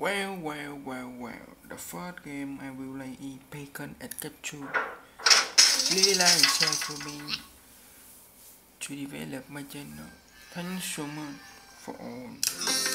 Well, well, well, well. The first game I will play is Bacon Escape 2. Really like share for me to develop my channel. Thanks so much for all.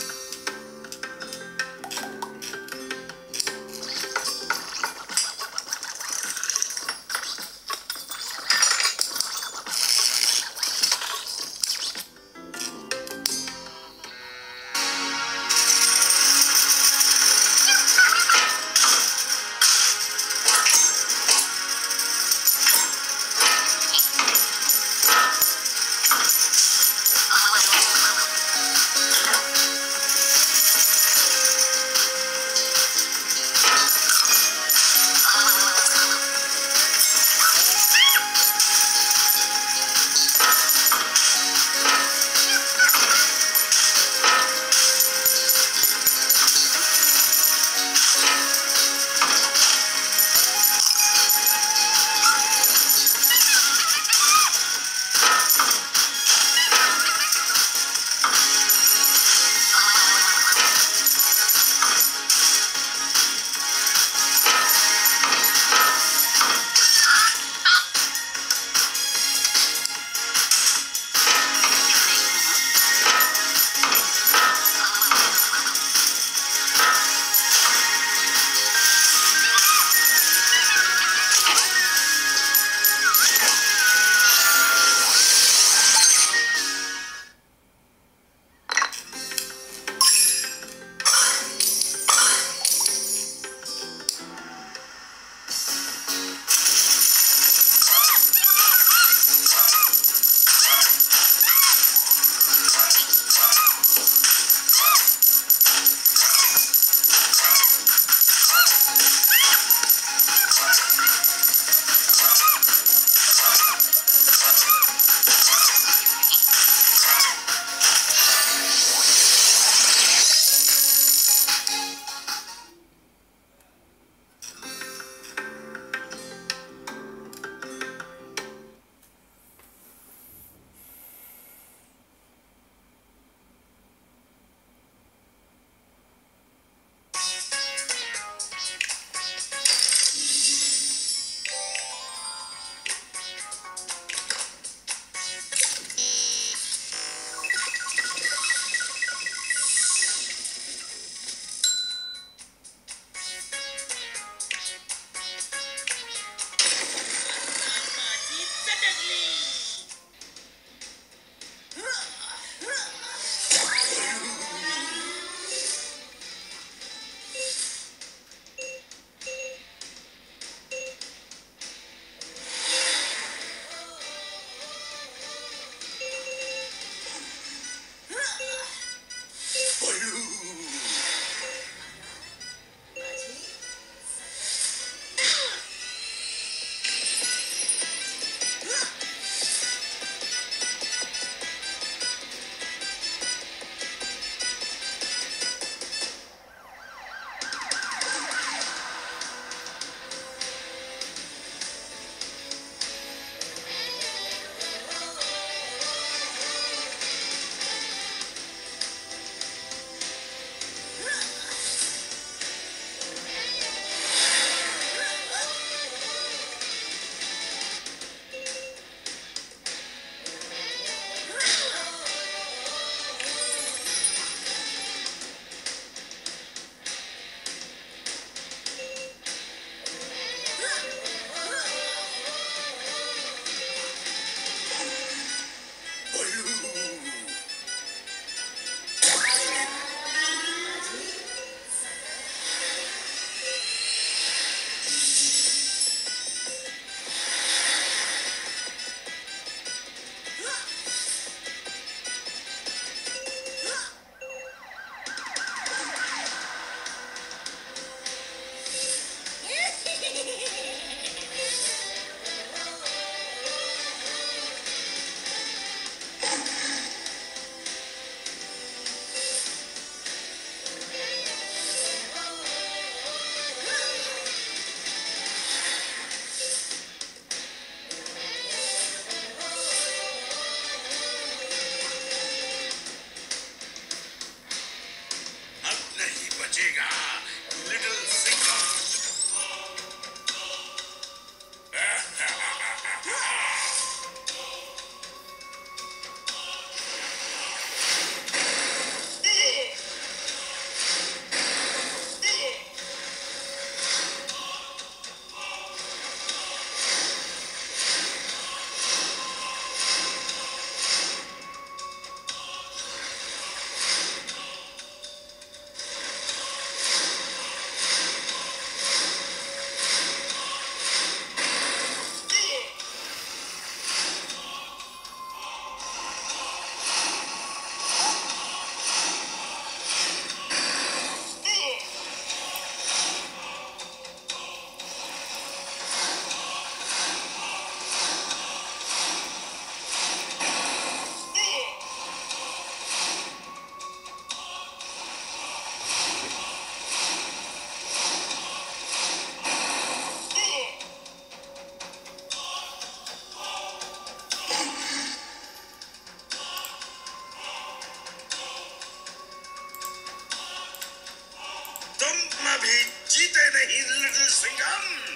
In little.